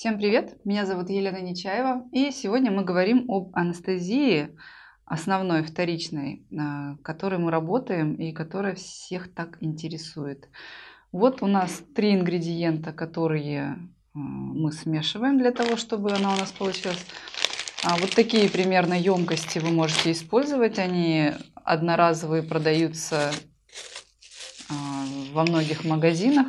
Всем привет! Меня зовут Елена Нечаева, и сегодня мы говорим об анестезии, основной, вторичной, а, которой мы работаем и которая всех так интересует. Вот у нас три ингредиента, которые а, мы смешиваем для того, чтобы она у нас получилась. А вот такие примерно емкости вы можете использовать. Они одноразовые, продаются во многих магазинах,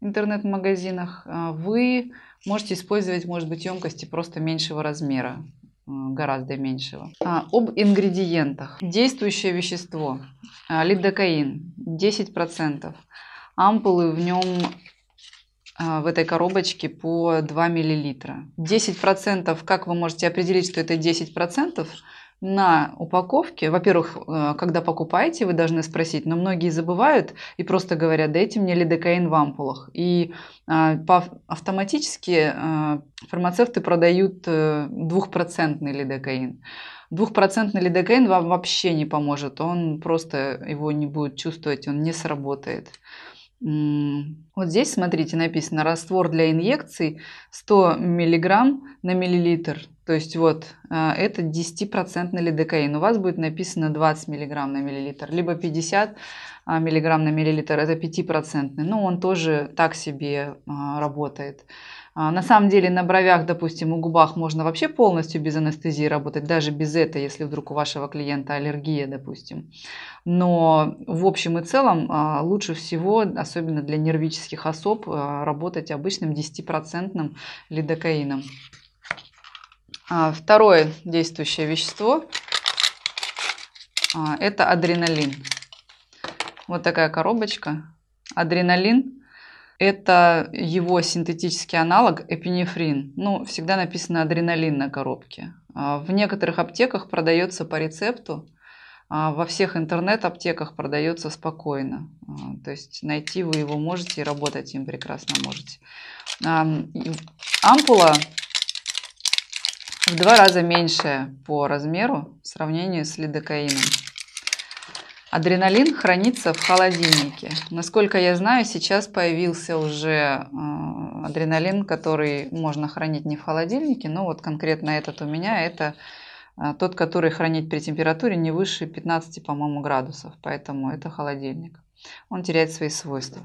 интернет-магазинах. Вы можете использовать, может быть, емкости просто меньшего размера гораздо меньшего. А, об ингредиентах. Действующее вещество. А, лидокаин 10%. Ампулы в нем а, в этой коробочке по 2 мл. 10%, как вы можете определить, что это 10%? На упаковке, во-первых, э, когда покупаете, вы должны спросить, но многие забывают и просто говорят, дайте мне лидокаин в ампулах. И а, автоматически а, фармацевты продают э, двухпроцентный лидокаин. Двухпроцентный лидокаин вам вообще не поможет, он просто его не будет чувствовать, он не сработает. Вот здесь, смотрите, написано раствор для инъекций 100 мг на миллилитр. То есть вот а, это 10% лидокаин. У вас будет написано 20 мг на миллилитр, либо 50 а, мг на миллилитр, это 5%. Но он тоже так себе а, работает. На самом деле на бровях, допустим, у губах можно вообще полностью без анестезии работать, даже без этого, если вдруг у вашего клиента аллергия, допустим. Но в общем и целом лучше всего, особенно для нервических особ, работать обычным 10% лидокаином. А, второе действующее вещество а, – это адреналин. Вот такая коробочка. Адреналин – это его синтетический аналог эпинефрин. Ну, всегда написано адреналин на коробке. А, в некоторых аптеках продается по рецепту, во всех интернет-аптеках продается спокойно. То есть найти вы его можете и работать им прекрасно можете. Ампула в два раза меньше по размеру в сравнении с лидокаином. Адреналин хранится в холодильнике. Насколько я знаю, сейчас появился уже э, адреналин, который можно хранить не в холодильнике, но вот конкретно этот у меня, это э, тот, который хранить при температуре не выше 15, по-моему, градусов, поэтому это холодильник. Он теряет свои свойства.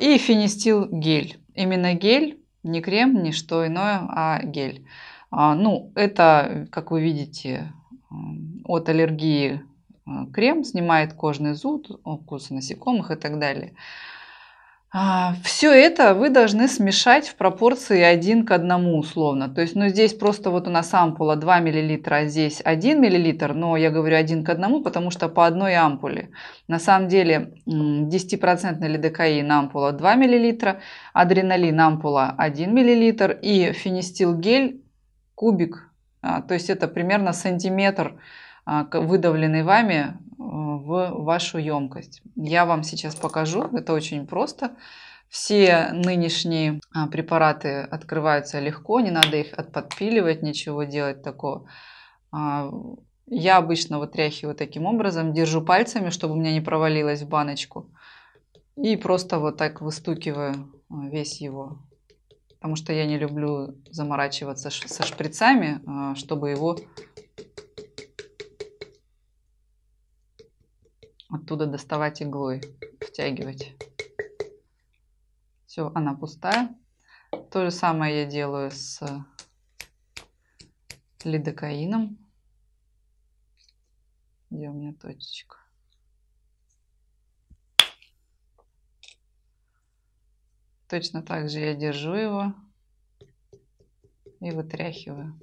И фенистил гель. Именно гель, не крем, не что иное, а гель. А, ну, это, как вы видите, от аллергии а, крем, снимает кожный зуд, укус насекомых и так далее. А, Все это вы должны смешать в пропорции 1 к 1 условно. То есть, ну здесь просто вот у нас ампула 2 мл, а здесь 1 мл, но я говорю 1 к 1, потому что по одной ампуле. На самом деле 10% лидокаин ампула 2 мл, адреналин ампула 1 мл и фенистилгель кубик, а, то есть это примерно сантиметр, а, выдавленный вами э, в вашу емкость. Я вам сейчас покажу, это очень просто. Все нынешние а, препараты открываются легко, не надо их отподпиливать, ничего делать такого. Я обычно вытряхиваю таким образом, держу пальцами, чтобы у меня не провалилось в баночку. И просто вот так выстукиваю весь его потому что я не люблю заморачиваться со шприцами, а, чтобы его оттуда доставать иглой, втягивать. Все, она пустая. То же самое я делаю с лидокаином. Где у меня точечка? Точно так же я держу его и вытряхиваю.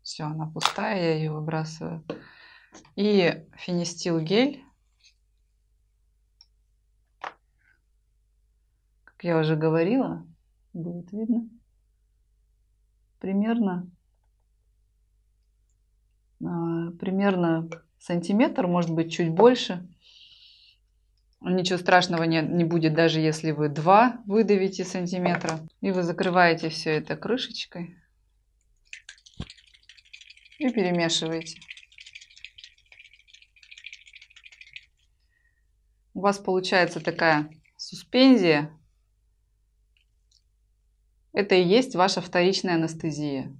Все, она пустая, я ее выбрасываю. И фенистил гель. Как я уже говорила, будет видно, примерно примерно сантиметр, может быть, чуть больше. Ничего страшного не, не будет, даже если вы 2 выдавите сантиметра. И вы закрываете все это крышечкой и перемешиваете. вас получается такая суспензия. Это и есть ваша вторичная анестезия.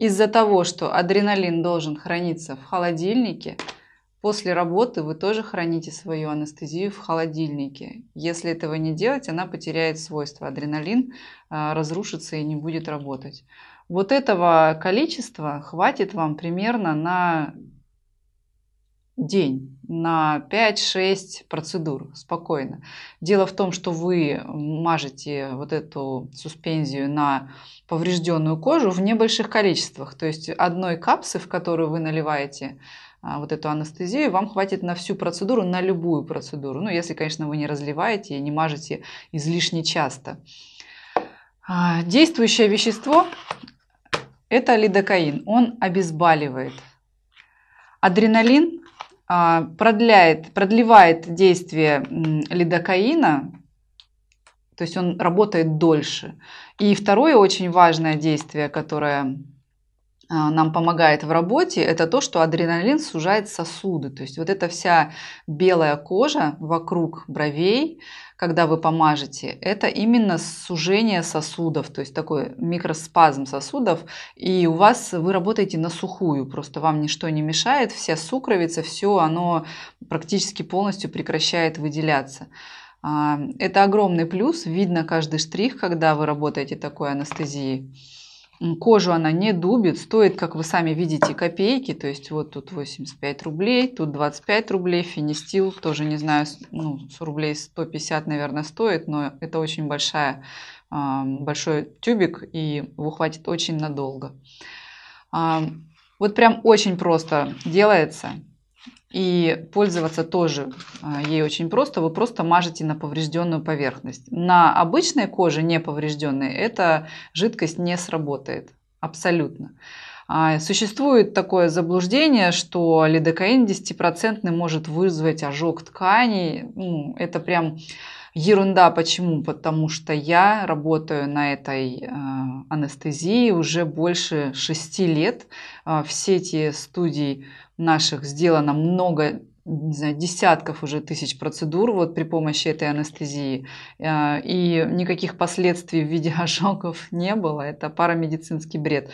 Из-за того, что адреналин должен храниться в холодильнике, после работы вы тоже храните свою анестезию в холодильнике. Если этого не делать, она потеряет свойства. Адреналин а, разрушится и не будет работать. Вот этого количества хватит вам примерно на день на 5-6 процедур спокойно. Дело в том, что вы мажете вот эту суспензию на поврежденную кожу в небольших количествах. То есть одной капсы, в которую вы наливаете а, вот эту анестезию, вам хватит на всю процедуру, на любую процедуру. Ну, если, конечно, вы не разливаете и не мажете излишне часто. А, действующее вещество – это лидокаин. Он обезболивает. Адреналин продляет, продлевает действие лидокаина, то есть он работает дольше. И второе очень важное действие, которое а, нам помогает в работе, это то, что адреналин сужает сосуды. То есть вот эта вся белая кожа вокруг бровей, когда вы помажете, это именно сужение сосудов, то есть такой микроспазм сосудов, и у вас вы работаете на сухую, просто вам ничто не мешает, вся сукровица, все оно практически полностью прекращает выделяться. А, это огромный плюс, видно каждый штрих, когда вы работаете такой анестезией. Кожу она не дубит, стоит, как вы сами видите, копейки. То есть вот тут 85 рублей, тут 25 рублей. Финистил тоже, не знаю, ну, рублей 150, наверное, стоит, но это очень большая, а, большой тюбик, и его хватит очень надолго. А, вот прям очень просто делается. И пользоваться тоже а, ей очень просто. Вы просто мажете на поврежденную поверхность. На обычной коже, не поврежденной, эта жидкость не сработает. Абсолютно. А, существует такое заблуждение, что лидокаин 10% может вызвать ожог тканей. Ну, это прям ерунда. Почему? Потому что я работаю на этой э, анестезии уже больше 6 лет. Э, все эти студии наших сделано много не знаю, десятков уже тысяч процедур вот при помощи этой анестезии. Э, и никаких последствий в виде ожогов не было. Это парамедицинский бред.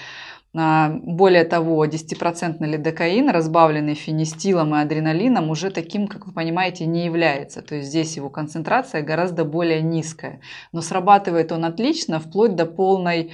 А, более того, 10% лидокаин, разбавленный фенистилом и адреналином, уже таким, как вы понимаете, не является. То есть здесь его концентрация гораздо более низкая. Но срабатывает он отлично, вплоть до полной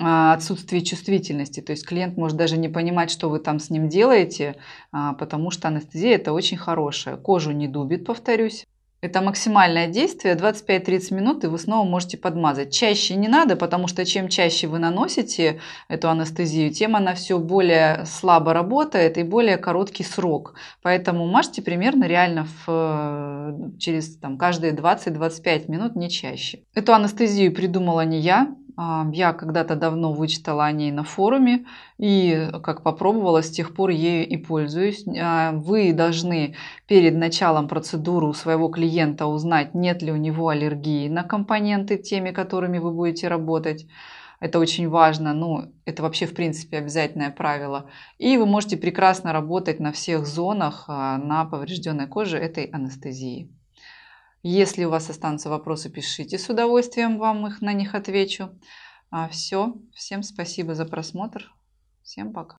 отсутствие чувствительности. То есть клиент может даже не понимать, что вы там с ним делаете, а, потому что анестезия это очень хорошая. Кожу не дубит, повторюсь. Это максимальное действие, 25-30 минут, и вы снова можете подмазать. Чаще не надо, потому что чем чаще вы наносите эту анестезию, тем она все более слабо работает и более короткий срок. Поэтому мажьте примерно реально в, через там, каждые 20-25 минут, не чаще. Эту анестезию придумала не я, а, я когда-то давно вычитала о ней на форуме и как попробовала, с тех пор ею и пользуюсь. А, вы должны перед началом процедуры у своего клиента узнать, нет ли у него аллергии на компоненты, теми, которыми вы будете работать. Это очень важно, ну, это вообще, в принципе, обязательное правило. И вы можете прекрасно работать на всех зонах а, на поврежденной коже этой анестезии. Если у вас останутся вопросы, пишите, с удовольствием вам их на них отвечу. А все, всем спасибо за просмотр. Всем пока.